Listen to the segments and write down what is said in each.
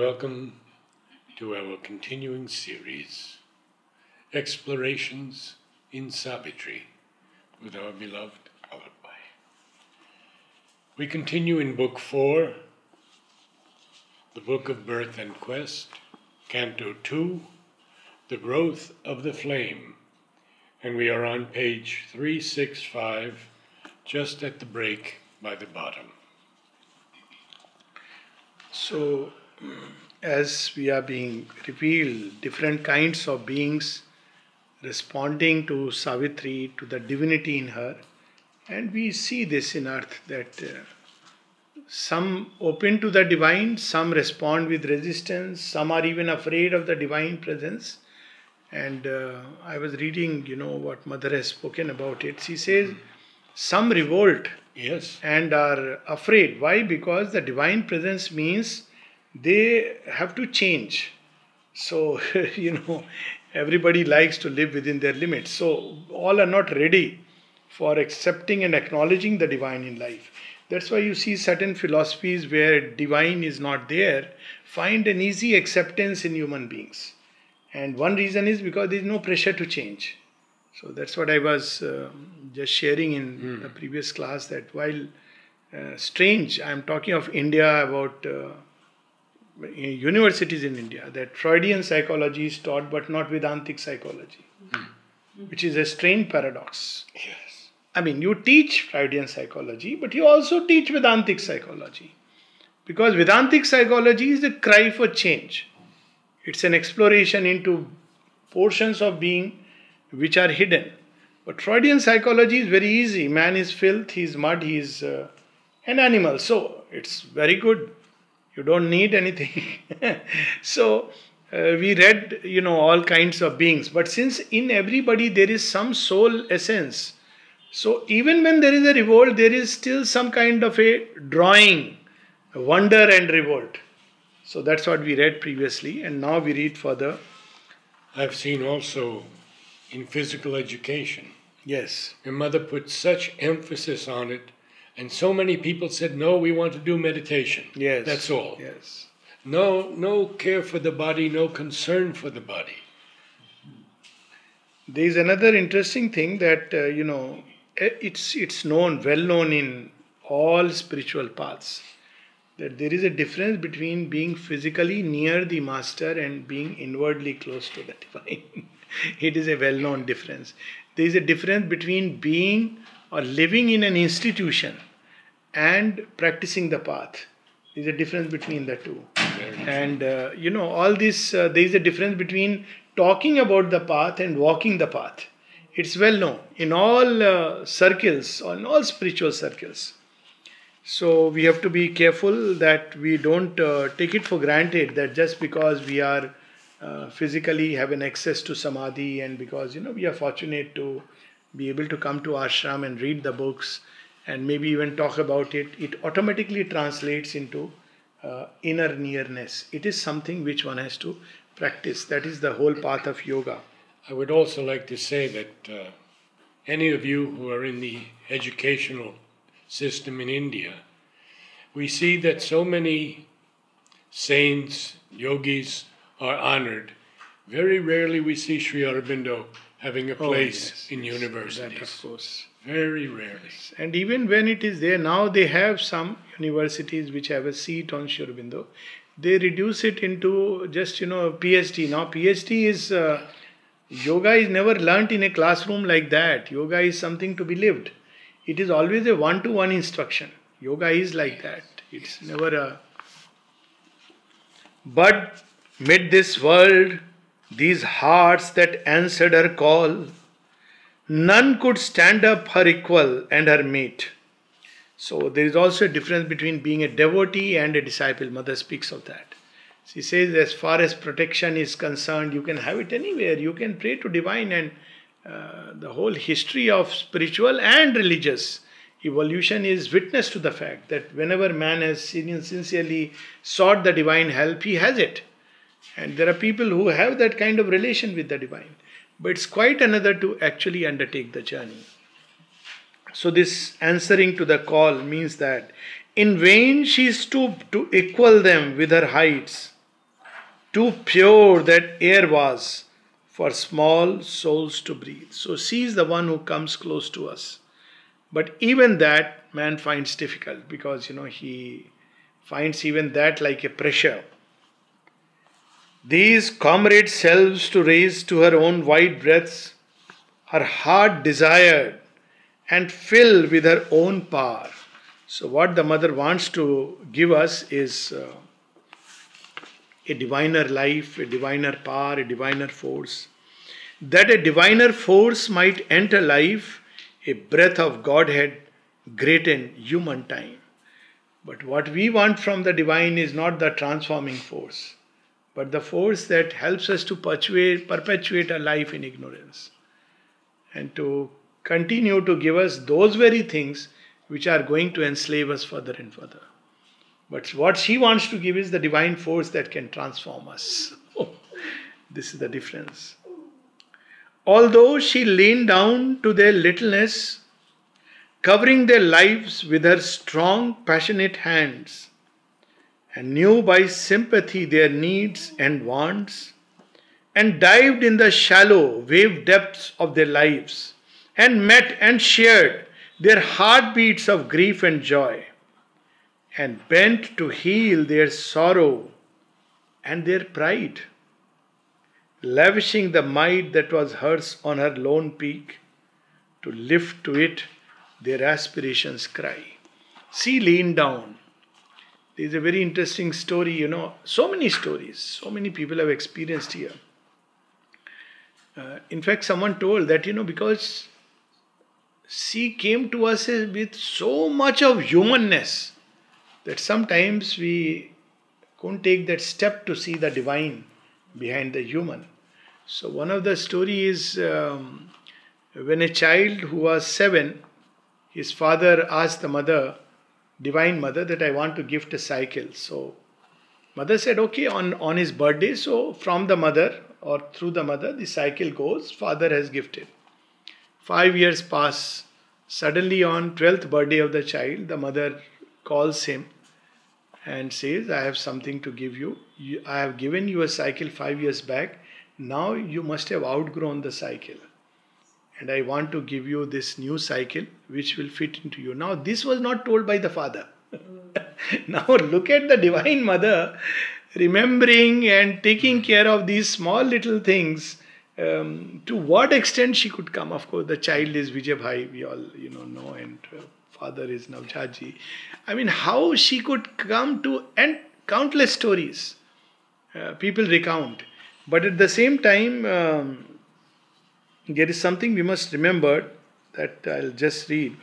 Welcome to our continuing series, Explorations in Savitri, with our beloved Alokbhai. We continue in Book 4, the Book of Birth and Quest, Canto 2, The Growth of the Flame, and we are on page 365, just at the break by the bottom. So, as we are being revealed, different kinds of beings responding to Savitri, to the divinity in her, and we see this in earth that uh, some open to the divine, some respond with resistance, some are even afraid of the divine presence. And uh, I was reading, you know, what Mother has spoken about it. She says, some revolt Yes. and are afraid. Why? Because the divine presence means they have to change. So, you know, everybody likes to live within their limits. So, all are not ready for accepting and acknowledging the divine in life. That's why you see certain philosophies where divine is not there find an easy acceptance in human beings. And one reason is because there is no pressure to change. So that's what I was uh, just sharing in the previous class that while uh, strange, I'm talking of India about uh, universities in India, that Freudian psychology is taught but not Vedantic psychology, which is a strange paradox. Yes. I mean, you teach Freudian psychology, but you also teach Vedantic psychology. Because Vedantic psychology is a cry for change. It's an exploration into portions of being which are hidden. But Freudian psychology is very easy. Man is filth, he is mud, he is uh, an animal. So it's very good. You don't need anything. so uh, we read, you know, all kinds of beings. But since in everybody there is some soul essence, so even when there is a revolt, there is still some kind of a drawing, wonder and revolt. So that's what we read previously, and now we read further. I've seen also in physical education, Yes. your mother put such emphasis on it, and so many people said, No, we want to do meditation. Yes. That's all. Yes. No, no care for the body, no concern for the body. There is another interesting thing that uh, you know eh, it's it's known, well known in all spiritual paths, that there is a difference between being physically near the master and being inwardly close to the divine. it is a well known difference. There is a difference between being or living in an institution and practicing the path. There is a difference between the two. And uh, you know, all this, uh, there is a difference between talking about the path and walking the path. It's well known in all uh, circles, in all spiritual circles. So we have to be careful that we don't uh, take it for granted that just because we are uh, physically have an access to samadhi and because you know we are fortunate to be able to come to ashram and read the books and maybe even talk about it, it automatically translates into uh, inner nearness. It is something which one has to practice. That is the whole path of yoga. I would also like to say that uh, any of you who are in the educational system in India, we see that so many saints, yogis are honored. Very rarely we see Sri Aurobindo having a place Oh, yes, in yes, universities. Of course. Very rarely. And even when it is there, now they have some universities which have a seat on Sri Aurobindo. They reduce it into just, you know, PhD. Now, PhD is, uh, yoga is never learnt in a classroom like that. Yoga is something to be lived. It is always a one to one instruction. Yoga is like that. It's never a. But mid this world, these hearts that answered her call, none could stand up her equal and her mate. So there is also a difference between being a devotee and a disciple. Mother speaks of that. She says, as far as protection is concerned, you can have it anywhere. You can pray to divine, and uh, the whole history of spiritual and religious evolution is witness to the fact that whenever man has sincerely sought the divine help, he has it. And there are people who have that kind of relation with the divine. But it's quite another to actually undertake the journey. So, this answering to the call means that In vain she stooped to equal them with her heights. Too pure that air was for small souls to breathe. So she is the one who comes close to us. But even that man finds difficult because you know he finds even that like a pressure. These comrade selves to raise to her own wide breaths, her heart desired and fill with her own power. So, what the mother wants to give us is uh, a diviner life, a diviner power, a diviner force that a diviner force might enter life, a breath of Godhead great in human time. But what we want from the divine is not the transforming force, but the force that helps us to perpetuate, perpetuate a life in ignorance and to continue to give us those very things which are going to enslave us further and further. But what she wants to give is the divine force that can transform us. this is the difference. Although she leaned down to their littleness, covering their lives with her strong, passionate hands, and knew by sympathy their needs and wants, and dived in the shallow wave depths of their lives, and met and shared their heartbeats of grief and joy, and bent to heal their sorrow and their pride lavishing the might that was hers on her lone peak, to lift to it their aspirations cry. She leaned down. There is a very interesting story, you know, so many stories, so many people have experienced here. Uh, in fact, someone told that, you know, because she came to us with so much of humanness that sometimes we couldn't take that step to see the divine behind the human. So one of the stories is um, when a child who was seven, his father asked the mother, divine mother, that I want to gift a cycle. So mother said, okay, on, on his birthday. So from the mother or through the mother, the cycle goes, father has gifted. Five years pass. Suddenly on 12th birthday of the child, the mother calls him and says, I have something to give you. you. I have given you a cycle five years back. Now you must have outgrown the cycle. And I want to give you this new cycle which will fit into you. Now, this was not told by the father. now, look at the Divine Mother remembering and taking care of these small little things. Um, to what extent she could come. Of course, the child is Vijay we all you know know, and uh, father is Navjatji. I mean, how she could come to, and countless stories uh, people recount. But at the same time, um, there is something we must remember that I'll just read.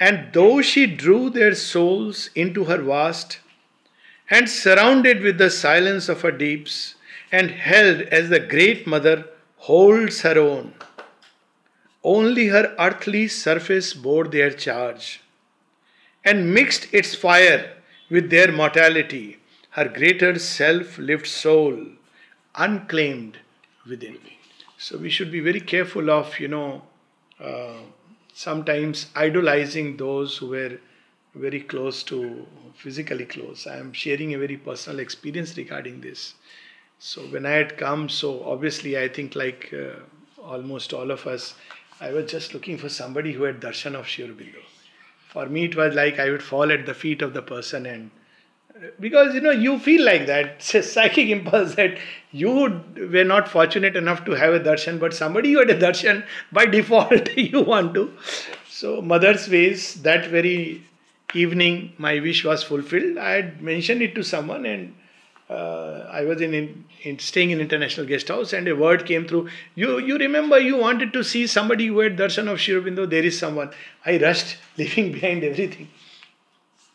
And though she drew their souls into her vast, and surrounded with the silence of her deeps, and held as the great mother holds her own, only her earthly surface bore their charge and mixed its fire with their mortality, her greater self lived soul, unclaimed within. So we should be very careful of, you know, uh, sometimes idolizing those who were very close to, physically close. I am sharing a very personal experience regarding this. So when I had come, so obviously I think like uh, almost all of us, I was just looking for somebody who had darshan of Sri Aurobindo for me it was like i would fall at the feet of the person and because you know you feel like that it's a psychic impulse that you were not fortunate enough to have a darshan but somebody who had a darshan by default you want to so mother's ways that very evening my wish was fulfilled i had mentioned it to someone and uh, I was in, in, in, staying in international guest house, and a word came through. You you remember you wanted to see somebody who had darshan of Sri Aurobindo. There is someone. I rushed, leaving behind everything.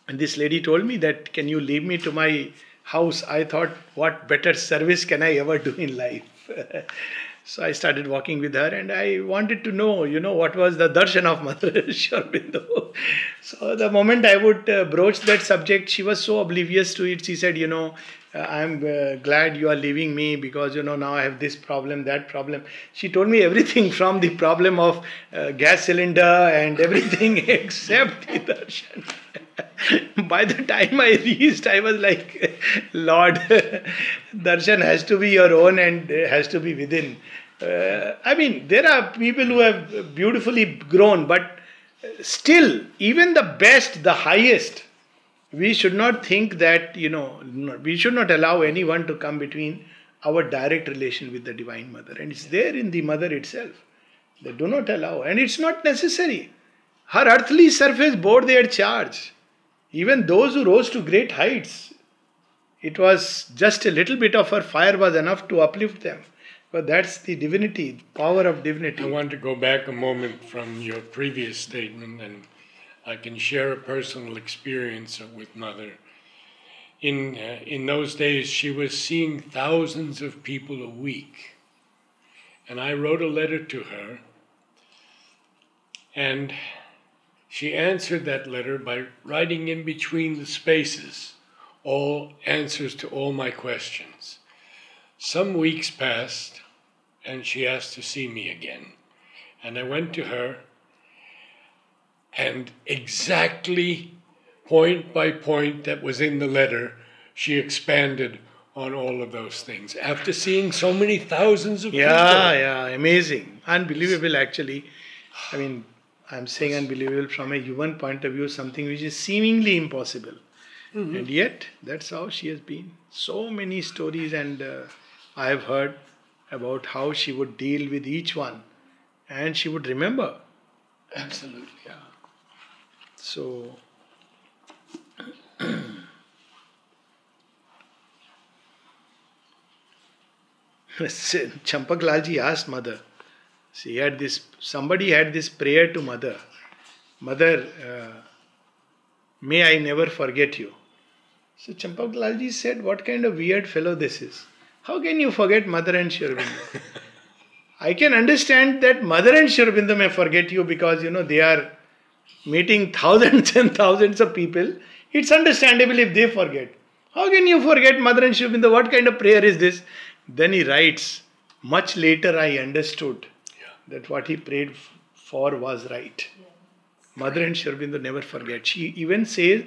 And this lady told me that, can you leave me to my house? I thought, what better service can I ever do in life? so I started walking with her, and I wanted to know, you know, what was the darshan of Mother Sri Aurobindo. so the moment I would uh, broach that subject, she was so oblivious to it. She said, you know uh, i'm uh, glad you are leaving me because you know now i have this problem that problem she told me everything from the problem of uh, gas cylinder and everything except the darshan By the time I reached, I was like, Lord, darshan has to be your own and has to be within. Uh, I mean, there are people who have beautifully grown, but still, even the best, the highest, we should not think that, you know, we should not allow anyone to come between our direct relation with the Divine Mother. And it's there in the Mother itself. They do not allow, and it's not necessary. Her earthly surface bore their charge. Even those who rose to great heights, it was just a little bit of her fire was enough to uplift them. But that's the divinity, the power of divinity. I want to go back a moment from your previous statement, and I can share a personal experience with Mother. In, uh, in those days, she was seeing thousands of people a week. And I wrote a letter to her, and she answered that letter by writing in between the spaces all answers to all my questions. Some weeks passed, and she asked to see me again. And I went to her, and exactly point by point that was in the letter, she expanded on all of those things after seeing so many thousands of yeah, people. Yeah, yeah, amazing. Unbelievable, actually. I mean, I'm saying unbelievable from a human point of view, something which is seemingly impossible. Mm-hmm. And yet, that's how she has been. So many stories, and uh, I have heard about how she would deal with each one, and she would remember. Absolutely. Yeah. So. Champak Lalji asked mother, she had this, somebody had this prayer to mother. Mother, uh, may I never forget you. So Champak Lalji said, what kind of weird fellow this is? How can you forget mother and Sri Aurobindo? I can understand that mother and Sri Aurobindo may forget you because, you know, they are meeting thousands and thousands of people. It's understandable if they forget. How can you forget mother and Sri Aurobindo? What kind of prayer is this? Then he writes, much later I understood that what he prayed for was right. Mother and Sri Aurobindo never forget. She even says,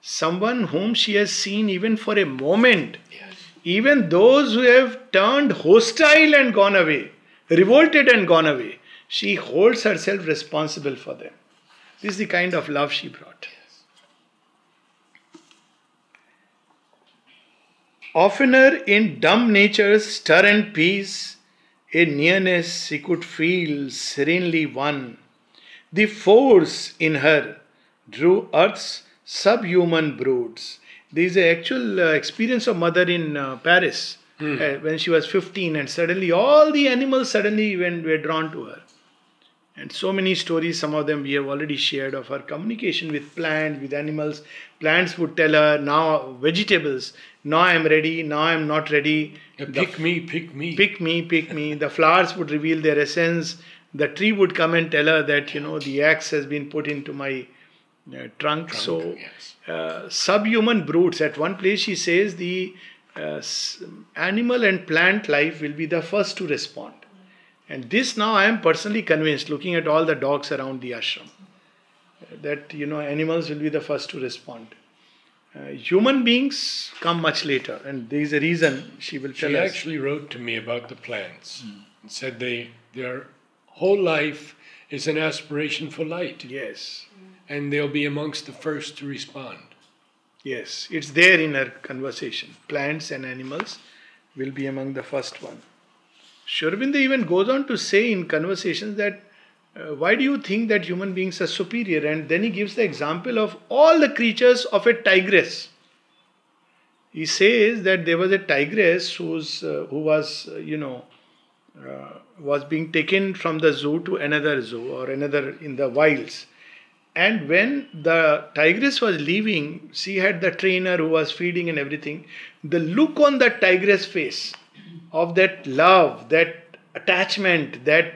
someone whom she has seen even for a moment, yes. even those who have turned hostile and gone away, revolted and gone away, she holds herself responsible for them. This is the kind of love she brought. Oftener in dumb nature's stir and peace, a nearness he could feel serenely won. The force in her drew earth's subhuman broods. There is an actual uh, experience of mother in uh, Paris Hmm. uh, when she was 15, and suddenly all the animals suddenly went, were drawn to her. And so many stories, some of them we have already shared of her communication with plants, with animals. Plants would tell her, now vegetables, now I am ready, now I am not ready. Yeah, The pick me, pick me. pick me, pick me. The flowers would reveal their essence. The tree would come and tell her that, you know, the axe has been put into my uh, trunk. Trunk, So, yes. uh, subhuman brutes. At one place, she says the uh, s- animal and plant life will be the first to respond. And this now I am personally convinced, looking at all the dogs around the ashram, that, you know, animals will be the first to respond. Uh, human beings come much later, and there is a reason she will tell She us. actually wrote to me about the plants and said they their whole life is an aspiration for light, Yes, and they'll be amongst the first to respond. yes, it's there in our conversation. Plants and animals will be among the first one. Sri even goes on to say in conversations that uh, why do you think that human beings are superior? And then he gives the example of all the creatures of a tigress. He says that there was a tigress who's, uh, who was, uh, you know, uh, was being taken from the zoo to another zoo or another in the wilds. And when the tigress was leaving, she had the trainer who was feeding and everything. The look on the tigress face of that love, that attachment, that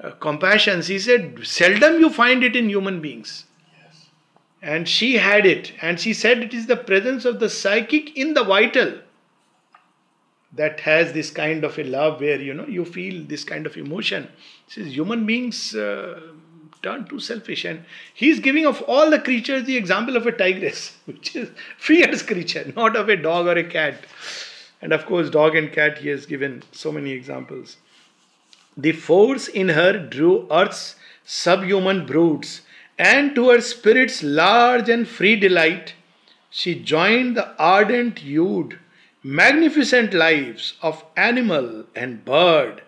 uh, compassion, she said, seldom you find it in human beings. Yes. And she had it, and she said it is the presence of the psychic in the vital that has this kind of a love where you know you feel this kind of emotion. She says human beings uh, turned too selfish. And he's giving of all the creatures the example of a tigress, which is fierce creature, not of a dog or a cat. And of course, dog and cat, he has given so many examples. The force in her drew earth's subhuman broods, and to her spirit's large and free delight, she joined the ardent hued, magnificent lives of animal and bird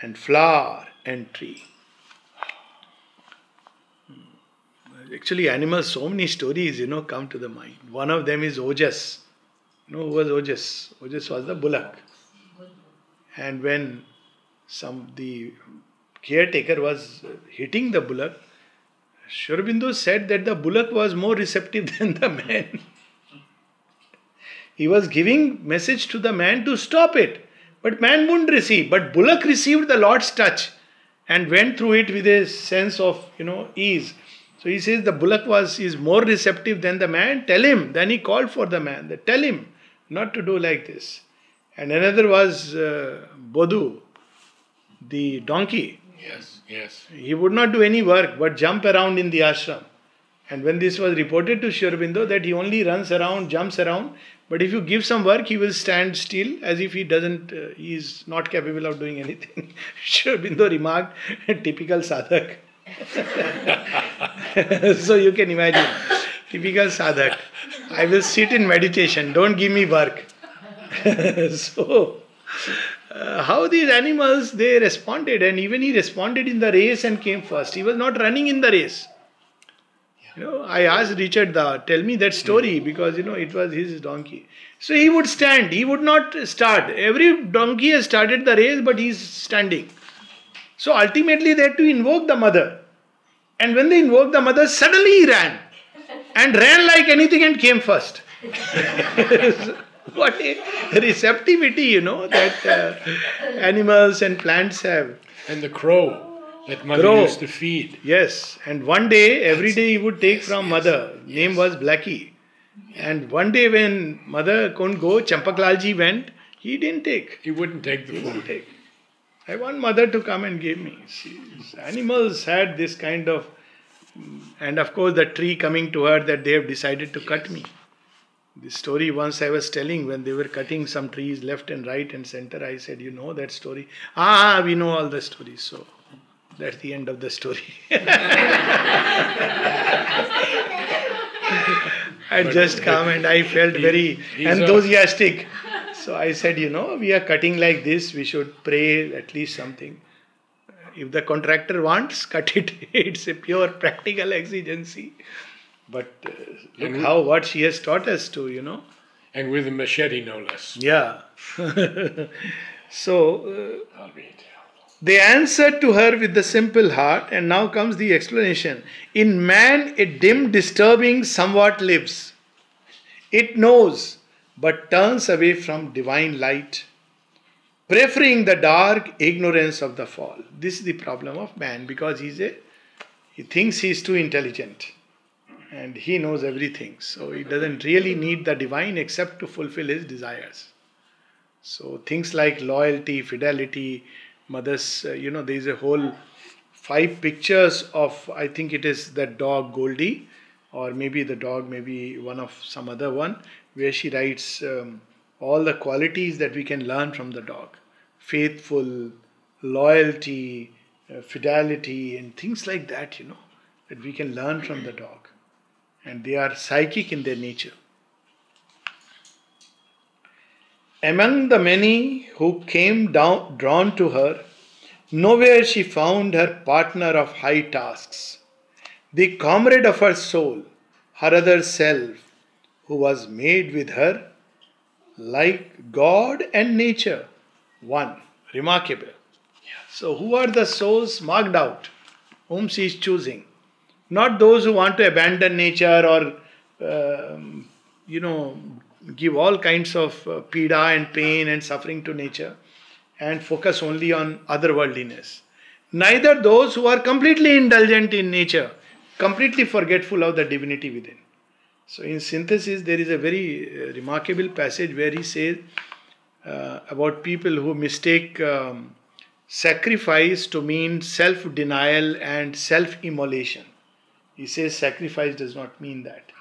and flower and tree. Actually, animals, so many stories, you know, come to the mind. One of them is Ojas. Who was Ojas? Ojas was the bullock. And when some the caretaker was hitting the bullock, Sri Aurobindo said that the bullock was more receptive than the man. he was giving message to the man to stop it, but man wouldn't receive. But bullock received the Lord's touch and went through it with a sense of you know ease. So he says the bullock was is more receptive than the man. Tell him. Then he called for the man. Tell him not to do like this. And another was uh, Bodu, the donkey. Yes, yes. He would not do any work but jump around in the ashram. And when this was reported to Sri that he only runs around, jumps around, but if you give some work, he will stand still as if he doesn't, uh, he is not capable of doing anything. Sri remarked, typical sadhak. so you can imagine, typical sadhak. I will sit in meditation, don't give me work. so, uh, how these animals they responded, and even he responded in the race and came first. He was not running in the race. You know, I asked Richard da, tell me that story because you know it was his donkey. So he would stand, he would not start. Every donkey has started the race, but he's standing. So ultimately they had to invoke the mother. And when they invoked the mother, suddenly he ran. And ran like anything and came first. what a receptivity, you know, that uh, animals and plants have. And the crow that mother Crow. used to feed. Yes, and one day, every day he would take from mother. Name was Blackie. And one day when mother couldn't go, Champaklalji went, he didn't take. He wouldn't take the He food. take. I want mother to come and give me. See, animals had this kind of, and of course the tree coming to her that they have decided to cut me. The story once I was telling when they were cutting some trees left and right and center, I said, You know that story? Ah, we know all the stories. So that's the end of the story. I just come and I felt very enthusiastic. So I said, you know, we are cutting like this, we should pray at least something. If the contractor wants, cut it. It's a pure practical exigency. But uh, look And- how what she has taught us to, you know. And with a machete, no less. Yeah. so uh, they answered to her with the simple heart, and now comes the explanation. In man, a dim, disturbing somewhat lives. It knows, but turns away from divine light, preferring the dark ignorance of the fall. This is the problem of man because he's a he thinks he's too intelligent and he knows everything. So he doesn't really need the divine except to fulfill his desires. So things like loyalty, fidelity, mothers, uh, you know, there is a whole five pictures of, I think it is the dog Goldie, or maybe the dog, maybe one of some other one, where she writes um, all the qualities that we can learn from the dog faithful, loyalty, uh, fidelity, and things like that, you know, that we can learn from the dog. And they are psychic in their nature. Among the many who came down, drawn to her, nowhere she found her partner of high tasks, the comrade of her soul, her other self, who was made with her like God and nature, one. Remarkable. So, who are the souls marked out, whom she is choosing? Not those who want to abandon nature or, um, you know, give all kinds of uh, pida and pain and suffering to nature and focus only on otherworldliness. Neither those who are completely indulgent in nature, completely forgetful of the divinity within. So, in synthesis, there is a very uh, remarkable passage where he says uh, about people who mistake um, sacrifice to mean self denial and self immolation. He says sacrifice does not mean that.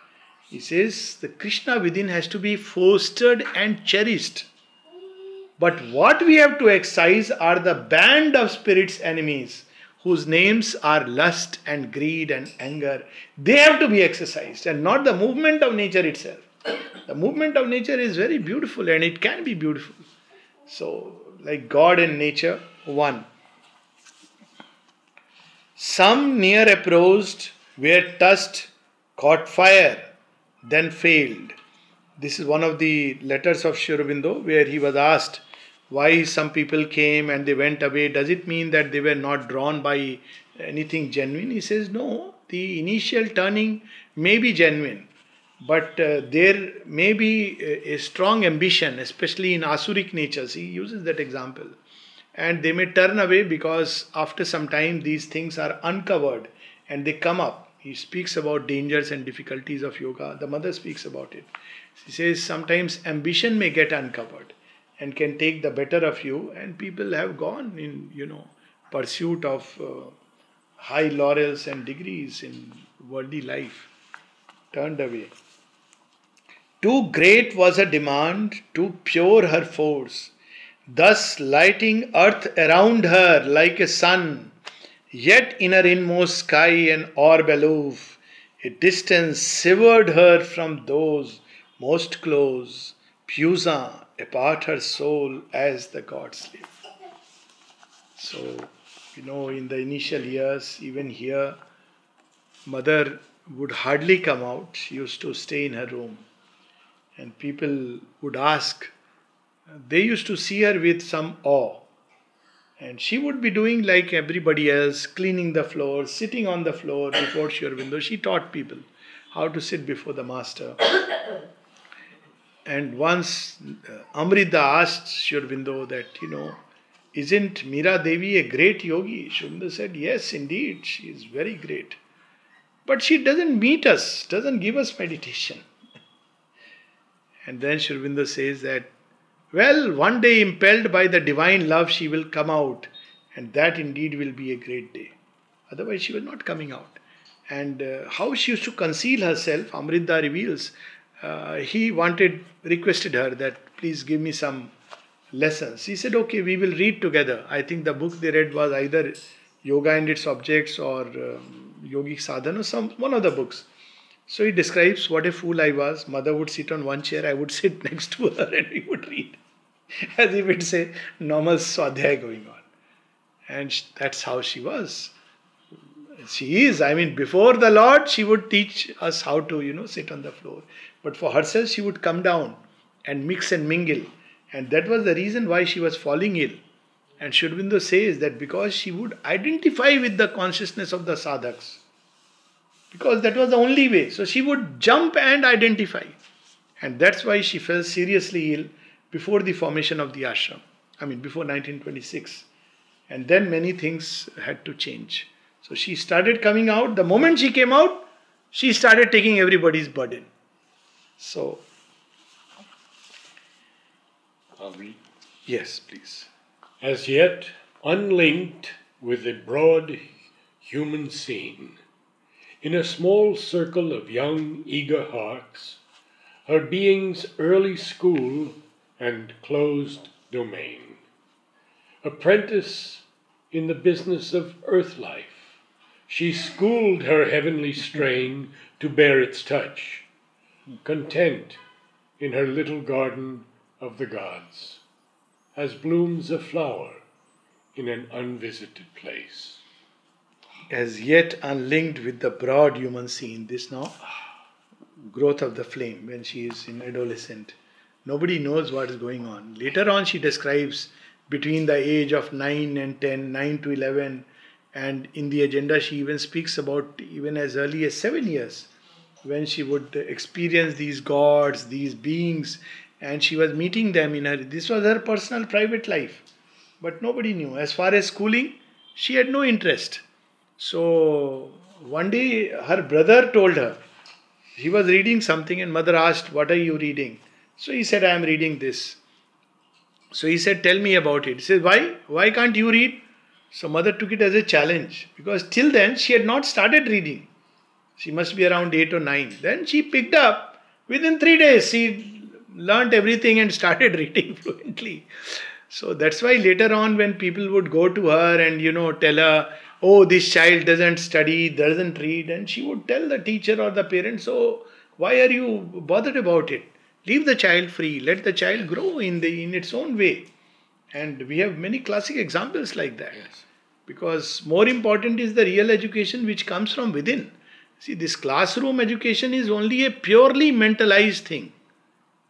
He says the Krishna within has to be fostered and cherished. But what we have to excise are the band of spirits' enemies whose names are lust and greed and anger. They have to be exercised and not the movement of nature itself. The movement of nature is very beautiful and it can be beautiful. So, like God and nature, one. Some near approached, were touched, caught fire, then failed. This is one of the letters of Sri Aurobindo where he was asked why some people came and they went away. Does it mean that they were not drawn by anything genuine? He says, no, the initial turning may be genuine, but uh, there may be a, a strong ambition, especially in Asuric natures. He uses that example. And they may turn away because after some time these things are uncovered and they come up. He speaks about dangers and difficulties of yoga. The mother speaks about it. She says sometimes ambition may get uncovered and can take the better of you, and people have gone in, you know, pursuit of uh, high laurels and degrees in worldly life, turned away. Too great was her demand, too pure her force, thus lighting earth around her like a sun Yet in her inmost sky an orb aloof, a distance severed her from those most close. Puissant, apart her soul as the gods live. So, you know, in the initial years, even here, mother would hardly come out. She used to stay in her room. And people would ask, they used to see her with some awe and she would be doing like everybody else, cleaning the floor, sitting on the floor before Sri Aurobindo. She taught people how to sit before the master. And once uh, Amrita asked Sri Aurobindo that, you know, isn't Meera Devi a great yogi? Sri Aurobindo said, yes, indeed, she is very great. But she doesn't meet us, doesn't give us meditation. and then Sri Aurobindo says that well, one day, impelled by the divine love, she will come out, and that indeed will be a great day. Otherwise, she was not coming out. And uh, how she used to conceal herself, Amrita reveals. Uh, he wanted, requested her that please give me some lessons. He said, okay, we will read together. I think the book they read was either Yoga and its Objects or um, Yogic Sadhana, some one of the books. So he describes what a fool I was. Mother would sit on one chair, I would sit next to her, and we would read. as if it's a normal swadhyay going on. And that's how she was. She is, I mean, before the Lord, she would teach us how to, you know, sit on the floor. But for herself, she would come down and mix and mingle. And that was the reason why she was falling ill. And Sri says that because she would identify with the consciousness of the sadhaks, because that was the only way. So she would jump and identify. And that's why she fell seriously ill before the formation of the ashram. I mean, before 1926. And then many things had to change. So she started coming out. The moment she came out, she started taking everybody's burden. So. I'll read. Yes, please. As yet unlinked with the broad human scene, in a small circle of young, eager hearts, her being's early school and closed domain. Apprentice in the business of earth life, she schooled her heavenly strain to bear its touch, content in her little garden of the gods, as blooms a flower in an unvisited place. As yet unlinked with the broad human scene, this now growth of the flame when she is in adolescent Nobody knows what is going on. Later on, she describes between the age of 9 and 10, 9 to 11, and in the agenda, she even speaks about even as early as seven years when she would experience these gods, these beings, and she was meeting them in her. This was her personal private life, but nobody knew. As far as schooling, she had no interest. So one day, her brother told her, he was reading something, and mother asked, What are you reading? So he said, I am reading this. So he said, Tell me about it. He said, Why? Why can't you read? So mother took it as a challenge because till then she had not started reading. She must be around eight or nine. Then she picked up. Within three days, she learned everything and started reading fluently. So that's why later on, when people would go to her and you know tell her, "Oh, this child doesn't study, doesn't read," and she would tell the teacher or the parents, "Oh, why are you bothered about it? Leave the child free. Let the child grow in the in its own way." And we have many classic examples like that. Yes. Because more important is the real education which comes from within. See, this classroom education is only a purely mentalized thing.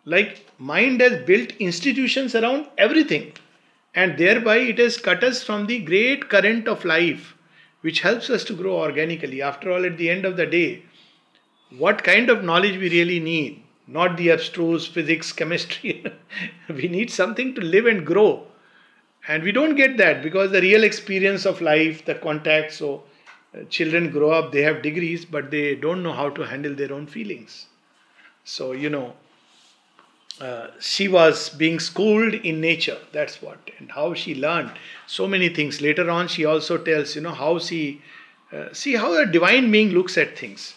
Like mind has built institutions around everything, and thereby it has cut us from the great current of life, which helps us to grow organically. After all, at the end of the day, what kind of knowledge we really need? Not the abstruse physics, chemistry. we need something to live and grow. And we don't get that because the real experience of life, the contact, so children grow up, they have degrees, but they don't know how to handle their own feelings. So, you know, uh, she was being schooled in nature that's what and how she learned so many things. Later on she also tells you know how she uh, see how a divine being looks at things.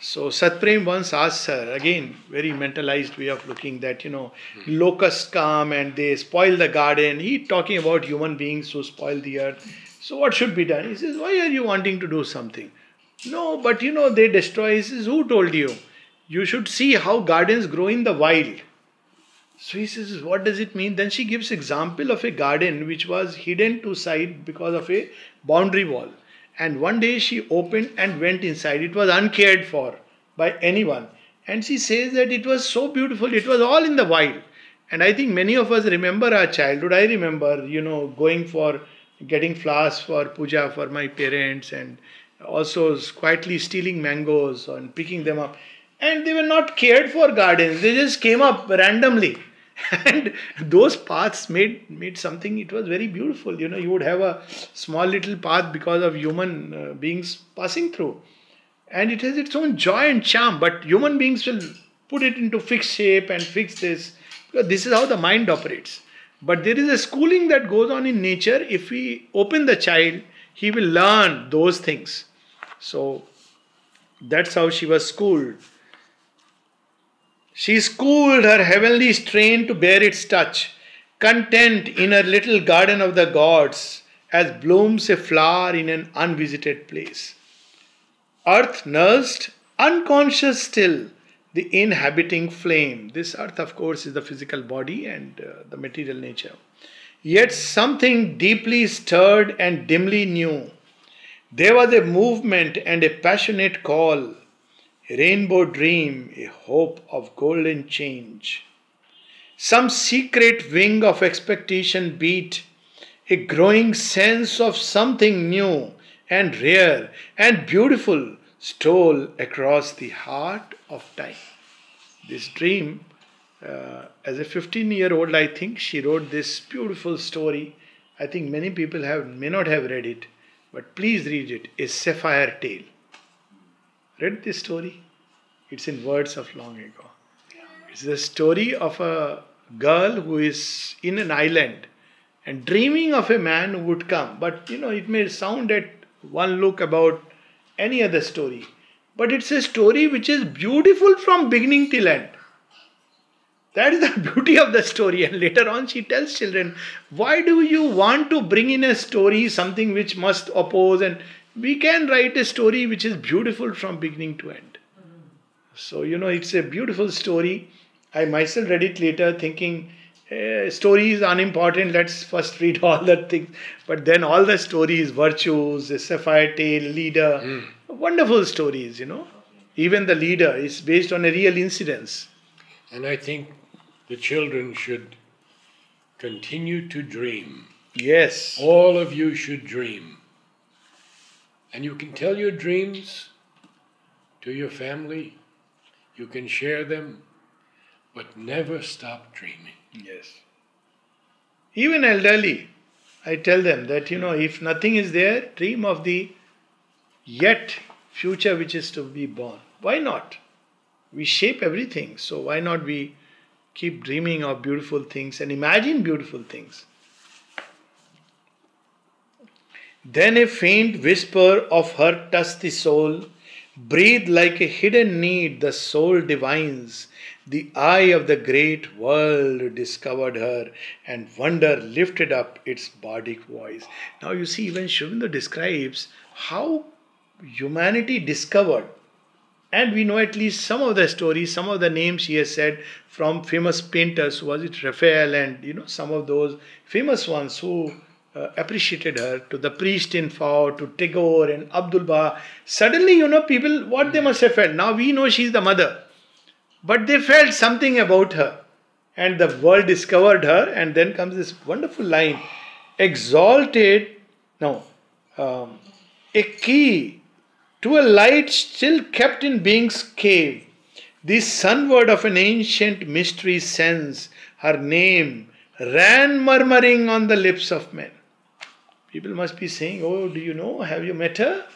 So satprem once asked her again very mentalized way of looking that you know locusts come and they spoil the garden. He talking about human beings who spoil the earth so what should be done he says why are you wanting to do something no but you know they destroy he says who told you you should see how gardens grow in the wild so he says, what does it mean? Then she gives example of a garden which was hidden to sight because of a boundary wall. And one day she opened and went inside. It was uncared for by anyone. And she says that it was so beautiful. It was all in the wild. And I think many of us remember our childhood. I remember, you know, going for getting flowers for puja for my parents and also quietly stealing mangoes and picking them up. And they were not cared for gardens. They just came up randomly. And those paths made made something it was very beautiful. You know you would have a small little path because of human uh, beings passing through. And it has its own joy and charm but human beings will put it into fixed shape and fix this. Because this is how the mind operates but there is a schooling that goes on in nature. If we open the child he will learn those things. So that's how she was schooled. She schooled her heavenly strain to bear its touch, content in her little garden of the gods, as blooms a flower in an unvisited place. Earth nursed, unconscious still, the inhabiting flame. This earth, of course, is the physical body and uh, the material nature. Yet something deeply stirred and dimly knew. There was a movement and a passionate call a rainbow dream, a hope of golden change. Some secret wing of expectation beat, a growing sense of something new and rare and beautiful stole across the heart of time. This dream, uh, as a 15 year old, I think she wrote this beautiful story. I think many people have may not have read it, but please read it. A sapphire tale. Read this story? It's in words of long ago. It's the story of a girl who is in an island and dreaming of a man who would come. But you know, it may sound at one look about any other story. But it's a story which is beautiful from beginning till end. That is the beauty of the story. And later on, she tells children, Why do you want to bring in a story, something which must oppose? And we can write a story which is beautiful from beginning to end. Mm-hmm. So, you know, it's a beautiful story. I myself read it later thinking, eh, story is unimportant, let's first read all the things. But then all the stories, virtues, a sapphire tale, leader, mm. wonderful stories, you know. Even the leader is based on a real incidence. And I think the children should continue to dream. Yes. All of you should dream. And you can tell your dreams to your family, you can share them, but never stop dreaming. Yes. Even elderly, I tell them that, you know, if nothing is there, dream of the yet future which is to be born. Why not? We shape everything, so why not we keep dreaming of beautiful things and imagine beautiful things. Then a faint whisper of her touched the soul, breathed like a hidden need the soul divines. The eye of the great world discovered her, and wonder lifted up its bardic voice. Now you see, even Aurobindo describes how humanity discovered and we know at least some of the stories some of the names he has said from famous painters was it raphael and you know some of those famous ones who uh, appreciated her to the priest in Fao, to Tagore and Abdul Baha. Suddenly, you know, people, what they must have felt. Now we know she's the mother. But they felt something about her. And the world discovered her. And then comes this wonderful line exalted, no, um, a key to a light still kept in being's cave. The sunward of an ancient mystery sense, her name ran murmuring on the lips of men. People must be saying, Oh, do you know? Have you met her?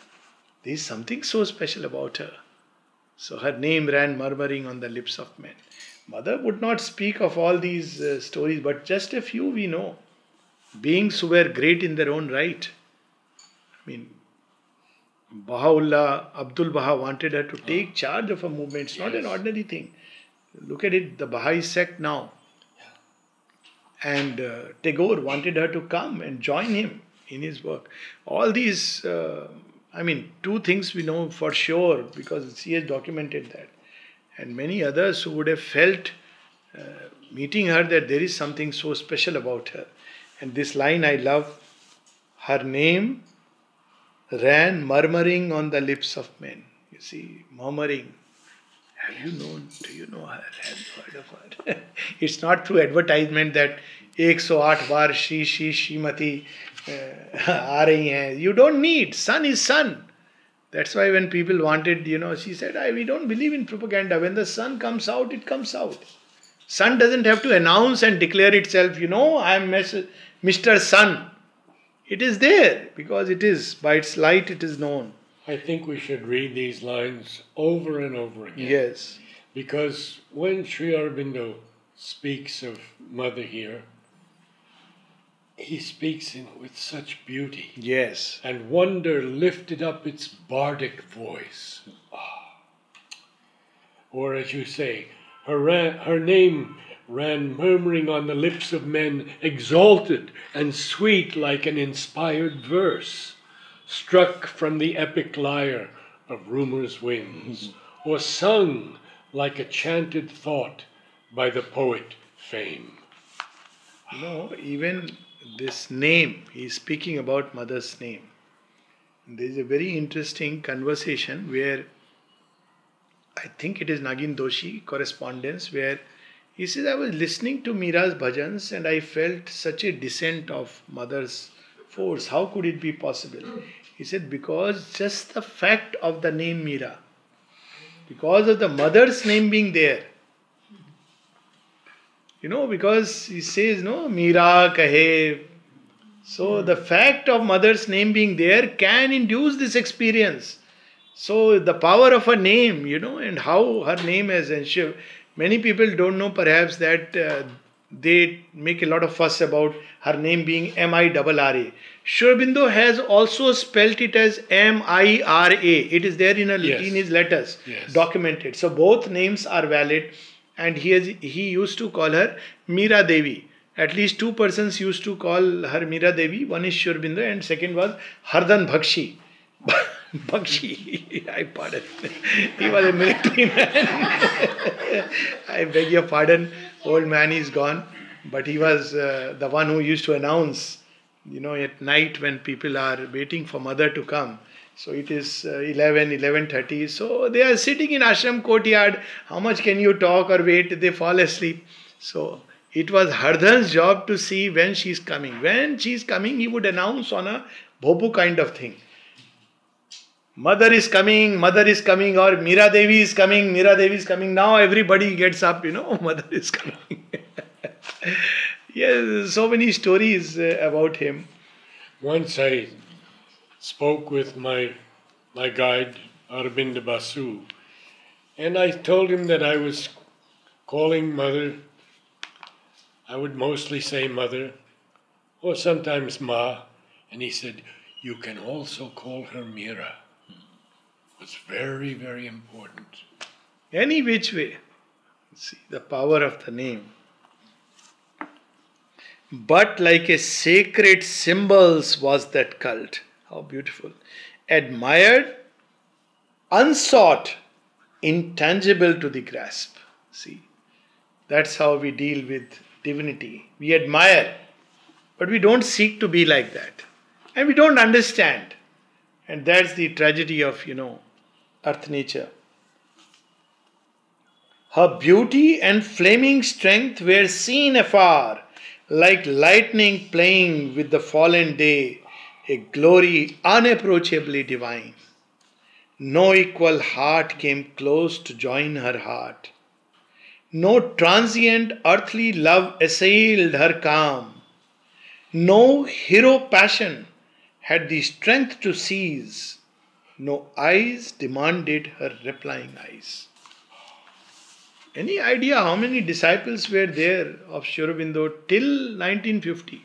There is something so special about her. So her name ran murmuring on the lips of men. Mother would not speak of all these uh, stories, but just a few we know. Beings who were great in their own right. I mean, Baha'u'llah, Abdul Baha wanted her to take charge of a movement. It's not an ordinary thing. Look at it, the Baha'i sect now. And uh, Tagore wanted her to come and join him in his work. All these, uh, I mean, two things we know for sure because she has documented that. And many others who would have felt uh, meeting her that there is something so special about her. And this line I love her name ran murmuring on the lips of men. You see, murmuring. Have you known? Do you know her? Have you heard of her? it's not through advertisement that 108 bar she, she, she, mati. आ रही हैं you don't need son is son that's why when people wanted you know she said I, we don't believe in propaganda when the sun comes out it comes out sun doesn't have to announce and declare itself you know I am Mr. Sun it is there because it is by its light it is known I think we should read these lines over and over again. Yes. Because when Sri Aurobindo speaks of Mother here, he speaks in, with such beauty. Yes. And wonder lifted up its bardic voice. Ah. Or as you say, her, her name ran murmuring on the lips of men, exalted and sweet like an inspired verse, struck from the epic lyre of rumor's winds, or sung like a chanted thought by the poet fame. No, even this name, he is speaking about mother's name. There is a very interesting conversation where I think it is Nagin Doshi correspondence where he says, I was listening to Mira's bhajans and I felt such a descent of mother's force. How could it be possible? He said, because just the fact of the name Mira, because of the mother's name being there, you know, because he says, no, Mira kahe. So the fact of mother's name being there can induce this experience. So the power of a name, you know, and how her name has ensured. Many people don't know perhaps that uh, they make a lot of fuss about her name being M I R R A. Sri Aurobindo has also spelt it as M I R A. It is there in, a, Yes. in his letters, Yes. documented. So both names are valid, and he has, he used to call her Meera Devi. At least two persons used to call her Meera Devi. One is Sri Aurobindo and second was Hardhan Bhakshi. Bakshi, I pardon. He was a military man. I beg your pardon. Old man is gone, but he was uh, the one who used to announce, you know, at night when people are waiting for mother to come. So it is uh, 11, 11.30. So they are sitting in ashram courtyard. How much can you talk or wait? They fall asleep. So it was Hardhan's job to see when she is coming. When she is coming, he would announce on a bhopu kind of thing. Mother is coming, mother is coming, or Mira Devi is coming, Mira Devi is coming. Now everybody gets up, you know, mother is coming. yes, so many stories uh, about him. Once I spoke with my my guide Arvind Basu, and I told him that I was calling Mother I would mostly say mother, or sometimes ma, and he said, you can also call her Mira. It's very, very important. Any which way. See the power of the name. But like a sacred symbols was that cult. How beautiful. Admired, unsought, intangible to the grasp. See, that's how we deal with divinity. We admire, but we don't seek to be like that. And we don't understand. And that's the tragedy of, you know, earth nature. Her beauty and flaming strength were seen afar like lightning playing with the fallen day, a glory unapproachably divine. No equal heart came close to join her heart. No transient earthly love assailed her calm. No hero passion had the strength to seize. No eyes demanded her replying eyes. Any idea how many disciples were there of Sri Aurobindo till 1950?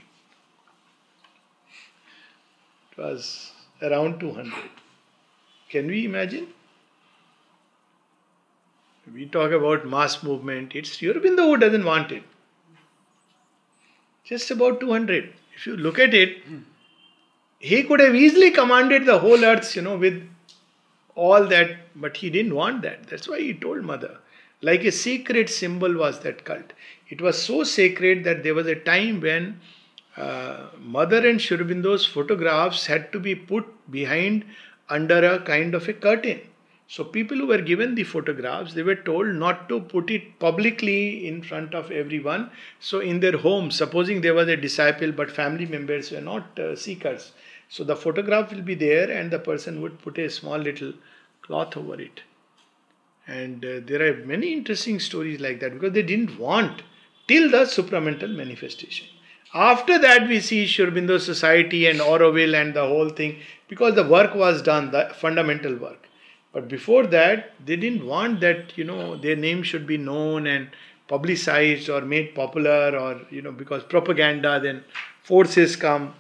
Was around 200. Can we imagine? We talk about mass movement. It's Aurobindo who doesn't want it. Just about 200. If you look at it, hmm. he could have easily commanded the whole earth, you know, with all that, but he didn't want that. That's why he told Mother. Like a secret symbol was that cult. It was so sacred that there was a time when uh, Mother and Sri photographs had to be put behind under a kind of a curtain. So people who were given the photographs, they were told not to put it publicly in front of everyone. So in their home, supposing there was a disciple but family members were not uh, seekers, so the photograph will be there and the person would put a small little cloth over it. And uh, there are many interesting stories like that because they didn't want till the supramental manifestation. After that, we see Sri Aurobindo Society and Auroville and the whole thing because the work was done, the fundamental work. But before that, they didn't want that, you know, their name should be known and publicized or made popular or, you know, because propaganda, then forces come.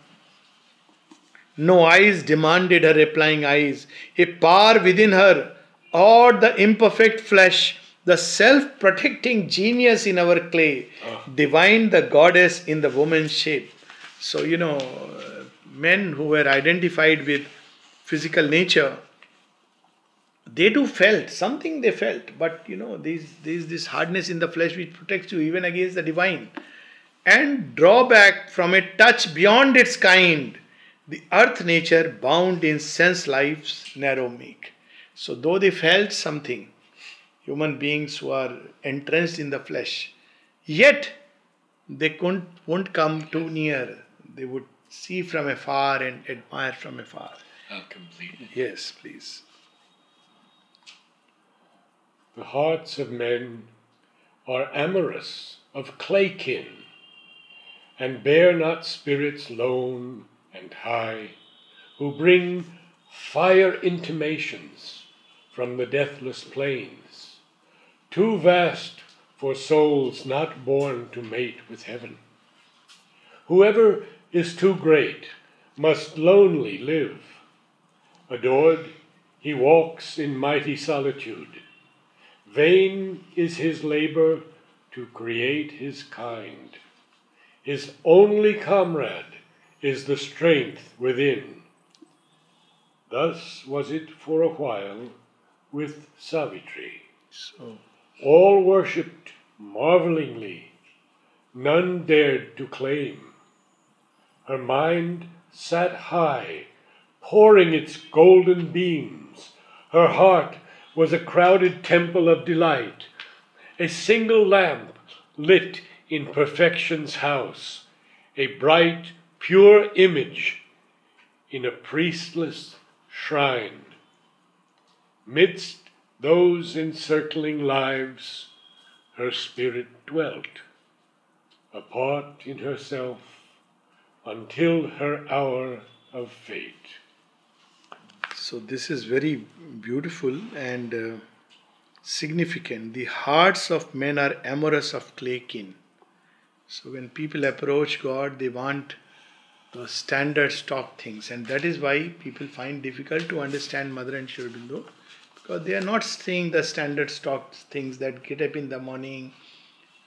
No eyes demanded her replying eyes. A power within her or the imperfect flesh, the self protecting genius in our clay, oh. divine the goddess in the woman's shape. So, you know, men who were identified with physical nature, they too felt something they felt, but you know, there is this hardness in the flesh which protects you even against the divine. And draw back from a touch beyond its kind, the earth nature bound in sense life's narrow make. So, though they felt something, human beings who are entrenched in the flesh, yet they couldn't, won't come too near. They would see from afar and admire from afar. Oh, I'll complete. Yes, please. The hearts of men are amorous of clay kin, and bear not spirits lone and high, who bring fire intimations from the deathless plains, too vast for souls not born to mate with heaven. Whoever is too great must lonely live. Adored, he walks in mighty solitude. Vain is his labor to create his kind. His only comrade is the strength within. Thus was it for a while with Savitri. So all worshipped marvelingly, none dared to claim. Her mind sat high, pouring its golden beams. Her heart was a crowded temple of delight, a single lamp lit in perfection's house, a bright, pure image in a priestless shrine. Midst those encircling lives, her spirit dwelt, apart in herself, until her hour of fate. So, this is very beautiful and uh, significant. The hearts of men are amorous of clay kin. So when people approach God, they want the standard stock things, and that is why people find difficult to understand Mother and Sri Aurobindo because they are not saying the standard stock things that get up in the morning,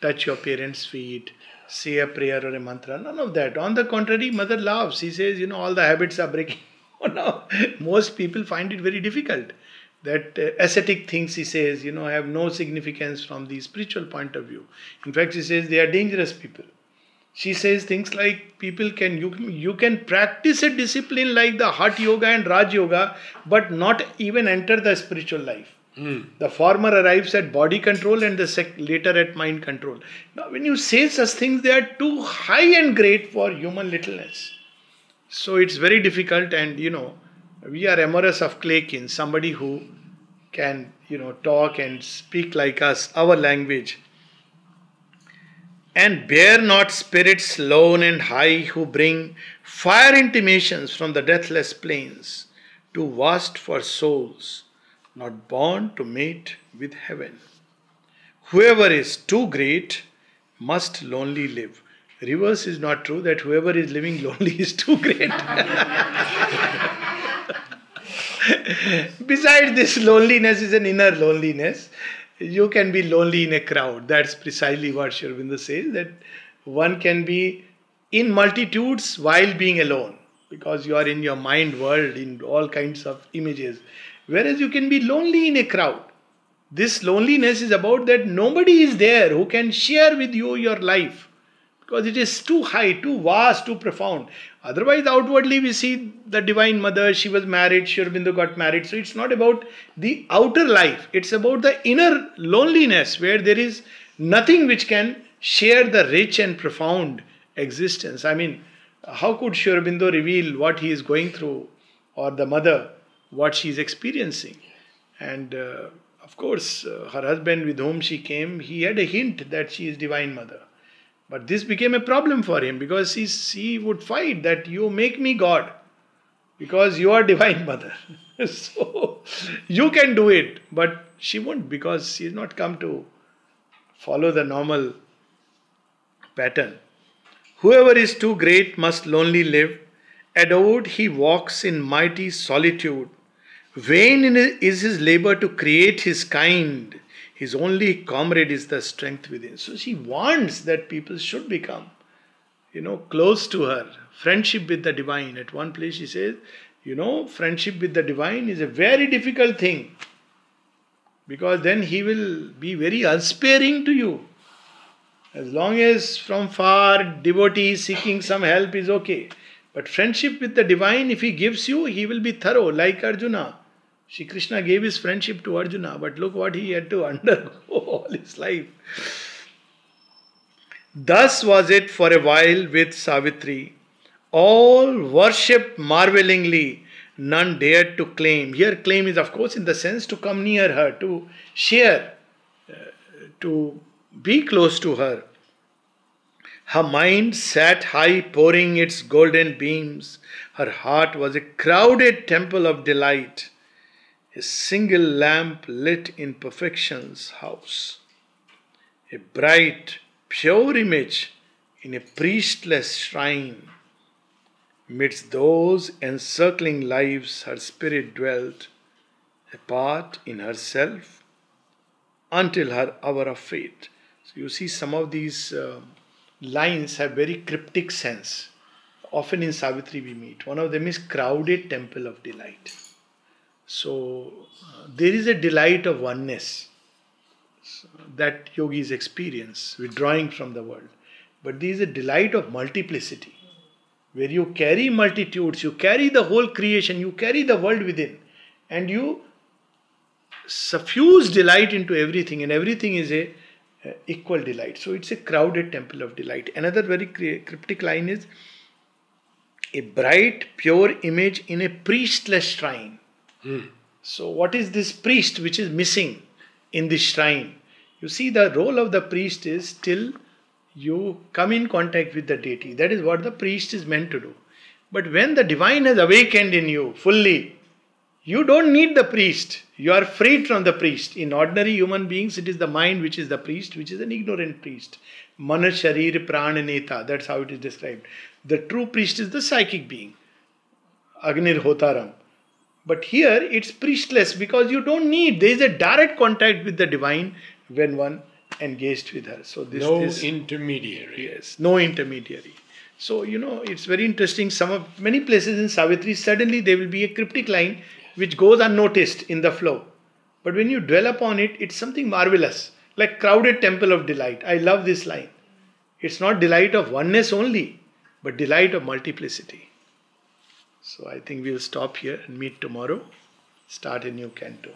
touch your parents' feet, say a prayer or a mantra. None of that. On the contrary, Mother laughs. She says, you know, all the habits are breaking. now, most people find it very difficult. That uh, ascetic things, he says, you know, have no significance from the spiritual point of view. In fact, he says they are dangerous people she says things like people can you, you can practice a discipline like the Hatha Yoga and Raj Yoga, but not even enter the spiritual life. Mm. The former arrives at body control and the sec- later at mind control. Now, when you say such things, they are too high and great for human littleness. So it's very difficult, and you know, we are amorous of clay somebody who can, you know, talk and speak like us, our language and bear not spirits lone and high who bring fire intimations from the deathless plains, too vast for souls, not born to mate with heaven. Whoever is too great must lonely live. Reverse is not true that whoever is living lonely is too great. Besides, this loneliness is an inner loneliness you can be lonely in a crowd. That's precisely what Sri Aurobindo says that one can be in multitudes while being alone because you are in your mind world in all kinds of images. Whereas you can be lonely in a crowd. This loneliness is about that nobody is there who can share with you your life because it is too high, too vast, too profound. Otherwise, outwardly, we see the Divine Mother, she was married, Sri Aurobindo got married. So it's not about the outer life, it's about the inner loneliness where there is nothing which can share the rich and profound existence. I mean, how could Sri Aurobindo reveal what he is going through or the mother, what she is experiencing? And uh, of course, uh, her husband with whom she came, he had a hint that she is Divine Mother. But this became a problem for him because he, he would fight that you make me God because you are Divine Mother. so you can do it, but she won't because she has not come to follow the normal pattern. Whoever is too great must lonely live. Adored, he walks in mighty solitude. Vain is his labor to create his kind. His only comrade is the strength within. So she wants that people should become, you know, close to her. Friendship with the divine. At one place she says, you know, friendship with the divine is a very difficult thing. Because then he will be very unsparing to you. As long as from far devotee seeking some help is okay. But friendship with the divine, if he gives you, he will be thorough, like Arjuna. Shri Krishna gave his friendship to Arjuna, but look what he had to undergo all his life. Thus was it for a while with Savitri. All worshipped marvelingly, none dared to claim. Here, claim is, of course, in the sense to come near her, to share, uh, to be close to her. Her mind sat high, pouring its golden beams. Her heart was a crowded temple of delight a single lamp lit in perfection's house, a bright, pure image in a priestless shrine. Midst those encircling lives, her spirit dwelt, apart in herself, until her hour of fate. So you see, some of these uh, lines have very cryptic sense. Often in Savitri we meet. One of them is crowded temple of delight. So uh, there is a delight of oneness that yogis experience, withdrawing from the world. But there is a delight of multiplicity, where you carry multitudes, you carry the whole creation, you carry the world within, and you suffuse delight into everything, and everything is a uh, equal delight. So it's a crowded temple of delight. Another very cryptic line is a bright, pure image in a priestless shrine. Mm. So, what is this priest which is missing in this shrine? You see, the role of the priest is till you come in contact with the deity. That is what the priest is meant to do. But when the divine has awakened in you fully, You don't need the priest. You are freed from the priest. In ordinary human beings, it is the mind which is the priest, which is an ignorant priest. Mana Sharir Prananeta, that's how it is described. The true priest is the psychic being. Agnir Hotaram. But here it's priestless because you don't need, there is a direct contact with the divine when one engaged with her. So this no this, intermediary. Yes, no intermediary. So you know it's very interesting. Some of many places in Savitri suddenly there will be a cryptic line which goes unnoticed in the flow. But when you dwell upon it, it's something marvelous, like crowded temple of delight. I love this line. It's not delight of oneness only, but delight of multiplicity. So I think we'll stop here and meet tomorrow. Start a new canto.